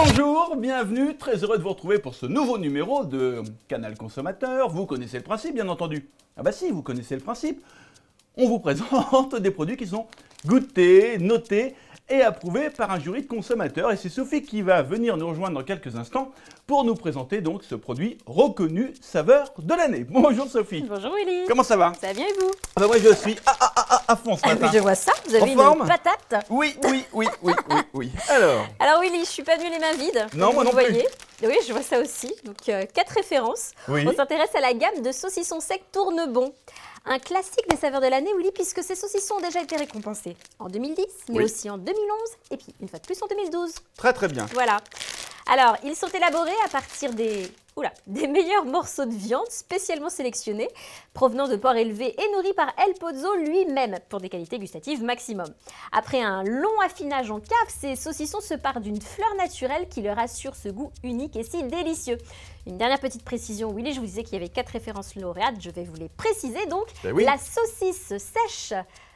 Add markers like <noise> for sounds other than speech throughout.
Bonjour, bienvenue, très heureux de vous retrouver pour ce nouveau numéro de Canal Consommateur. Vous connaissez le principe, bien entendu. Ah bah si, vous connaissez le principe. On vous <laughs> présente des produits qui sont goûtés, notés et approuvé par un jury de consommateurs. Et c'est Sophie qui va venir nous rejoindre dans quelques instants pour nous présenter donc ce produit reconnu saveur de l'année. Bonjour Sophie. Bonjour Willy. Comment ça va? Ça va bien et vous? Ah bah Moi je suis à, à, à, à fond ce ah matin. je vois ça, vous avez En une forme patate. Oui, oui, oui, oui, oui, oui. <laughs> Alors, Alors Willy, je suis pas venue les mains vides. Non, moi vous non le plus. voyez. Oui, je vois ça aussi. Donc euh, quatre références. Oui. On s'intéresse à la gamme de saucissons secs Tournebon. Un classique des saveurs de l'année, Willy, puisque ces saucissons ont déjà été récompensés en 2010, mais Oui. aussi en 2011 et puis une fois de plus en 2012. très très bien. Voilà. Alors, ils sont élaborés à partir des, oula, des meilleurs morceaux de viande spécialement sélectionnés, provenant de porcs élevés et nourris par El Pozzo lui-même, pour des qualités gustatives maximum. Après un long affinage en cave, ces saucissons se partent d'une fleur naturelle qui leur assure ce goût unique et si délicieux. Une dernière petite précision, Willy, je vous disais qu'il y avait quatre références lauréates, je vais vous les préciser donc. Ben oui. La saucisse sèche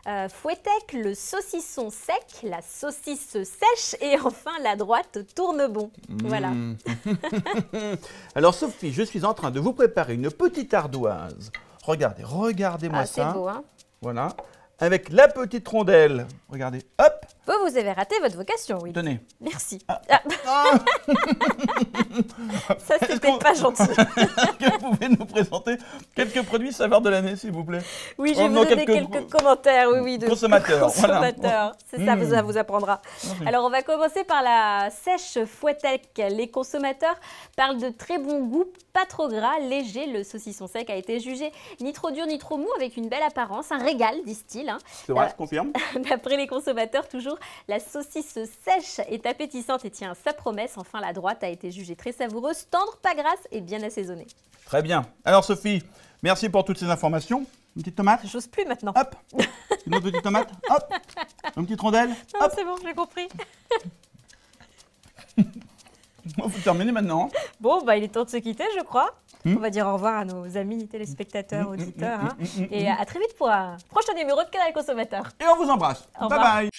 euh, fouettec, le saucisson sec, la saucisse sèche et enfin la droite tournebon. Voilà. Mm. <laughs> Alors Sophie, je suis en train de vous préparer une petite ardoise. Regardez, regardez-moi Ah, c'est ça. beau, hein Voilà. Avec la petite rondelle. Regardez, hop, Vous, vous avez raté votre vocation, oui. tenez. Merci. Ah. Ah, Ah <laughs> ça, c'était pas gentil. <laughs> Que vous pouvez nous présenter quelques produits saveurs de l'année, s'il vous plaît Oui, je Oh vais vous donner quelques- quelques, commentaires, oui, oui, de Consommateurs, <laughs> voilà. consommateurs. C'est ça, Mm. ça vous apprendra. Merci. Alors, on va commencer par la sèche fouettec. Les consommateurs parlent de très bon goût, pas trop gras, léger. Le saucisson sec a été jugé ni trop dur ni trop mou, avec une belle apparence, un régal, disent-ils. hein. C'est vrai, Euh, je confirme. <laughs> D'après les consommateurs, toujours, la saucisse sèche est appétissante et tient sa promesse. Enfin, la droite a été jugée très savoureuse, tendre, pas grasse et bien assaisonnée. Très bien. Alors Sophie, merci pour toutes ces informations. Une petite tomate J'ose plus maintenant. Hop Une autre petite tomate <laughs> Hop Une petite rondelle Non, c'est bon, j'ai compris. <laughs> Il faut terminer maintenant. Bon, bah, il est temps de se quitter, je crois. Hmm. On va dire au revoir à nos amis téléspectateurs, auditeurs. hein. Et à très vite pour un prochain numéro de Canal Consommateur. Et on vous embrasse. Au bye revoir. bye